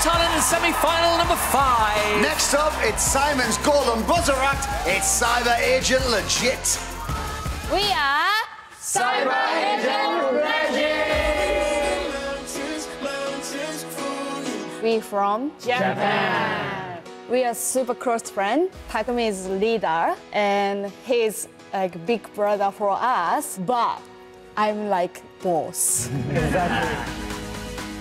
Thailand in semi-final number five. Next up, it's Simon's Golden Buzzer Act. It's Cyber Agent Legit. We are Cyber Agent Legit. We from Japan. We are super close friend. Takumi is leader and he's like big brother for us, but I'm like boss. Exactly.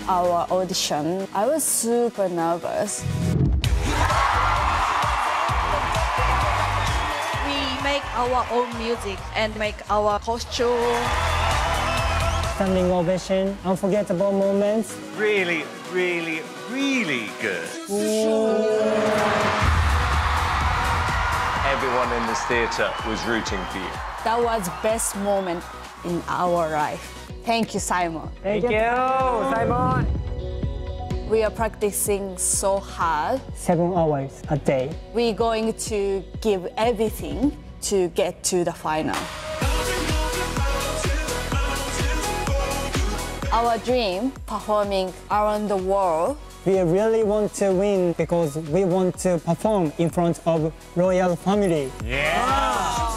Our audition, I was super nervous. We make our own music and make our costume. Standing ovation, unforgettable moments. Really, really, really good. Everyone in this theatre was rooting for you. That was best moment in our life. Thank you, Simon. Thank, you, Simon. We are practicing so hard. Seven hours a day. We're going to give everything to get to the final. Our dream, performing around the world, We really want to win because we want to perform in front of royal family. Yeah!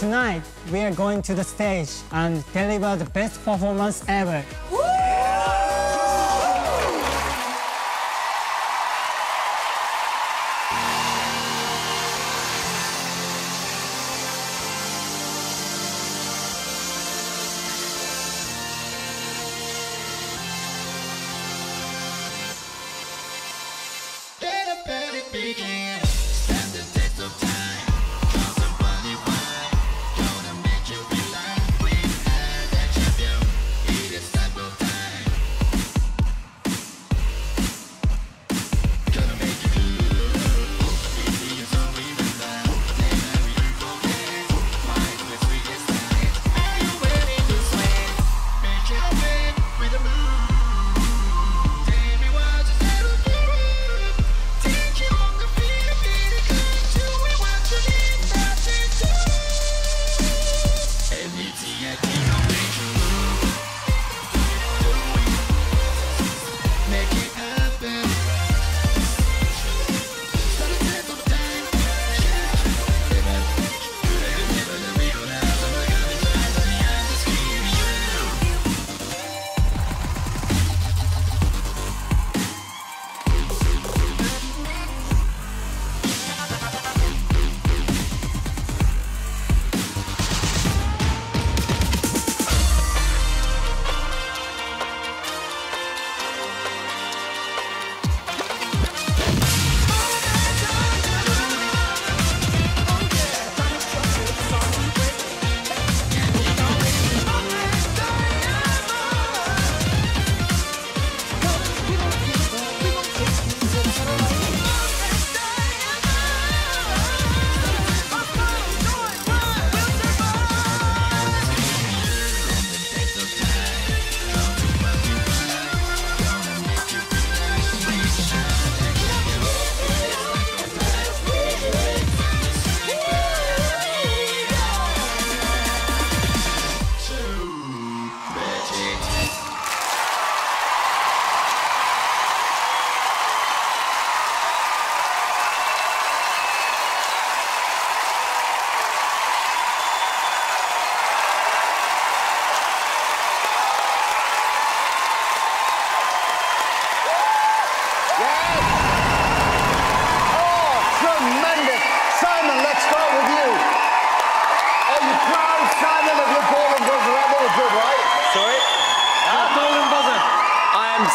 Tonight, we are going to the stage and deliver the best performance ever.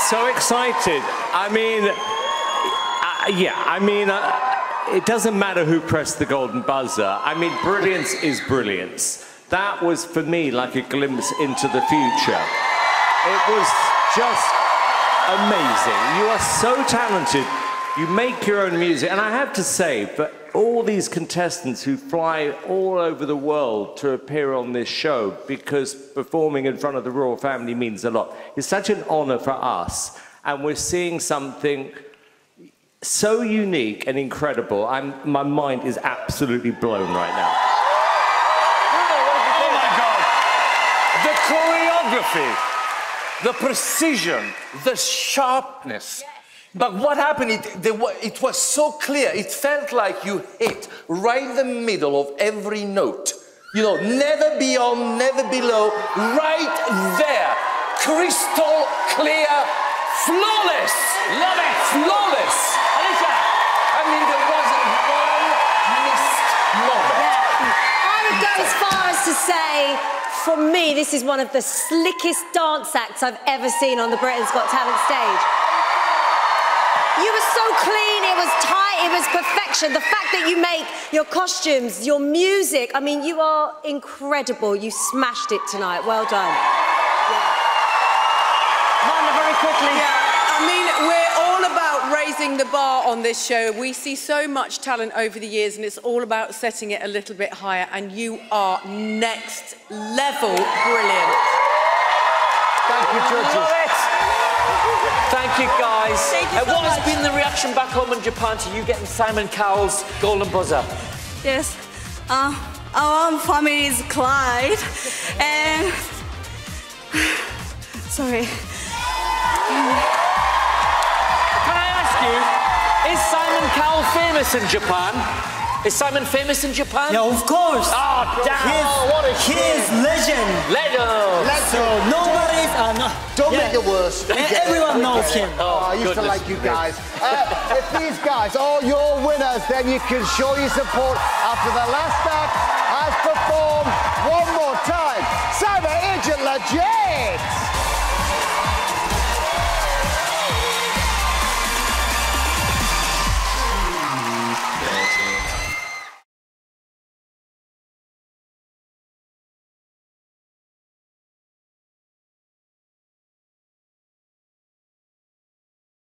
So excited. I mean, uh, yeah, I mean, uh, it doesn't matter who pressed the golden buzzer. I mean, brilliance is brilliance. That was, for me, like a glimpse into the future. It was just amazing. You are so talented. You make your own music. And I have to say, for all these contestants who fly all over the world to appear on this show, because performing in front of the royal family means a lot, it's such an honor for us. And we're seeing something so unique and incredible. I'm, my mind is absolutely blown right now. Oh my God! The choreography! the precision, the sharpness. But what happened, it, the, wa- it was so clear. It felt like you hit right in the middle of every note. You know, never beyond, never below, right there. Crystal clear, flawless. Love it. Flawless. Alesha. I mean, there wasn't one missed moment. I would go as far as to say, for me, this is one of the slickest dance acts I've ever seen on the Britain's Got Talent stage. You were so clean, it was tight, it was perfection. The fact that you make your costumes, your music, I mean, you are incredible. You smashed it tonight. Well done. Manda, very quickly. Yeah, I mean, we're all about raising the bar on this show. We see so much talent over the years, and it's all about setting it a little bit higher. And you are next level brilliant. Thank you, judges. Thank you, guys. Thank you and so what has been the reaction back home in Japan to you getting Simon Cowell's golden buzzer? Yes. Uh, our family is Clyde. And. Sorry. Can I ask you, is Simon Cowell famous in Japan? Is Simon famous in Japan? Yeah, of course. Oh, damn. He's, what a he is legend. Legend. So nobody's. Uh, no, Don't yeah. make it worse. We Everyone knows him. Oh, I used to like you guys. Uh, if these guys are your winners, then you can show your support after the last act has performed one more time. Simon Agent Legit!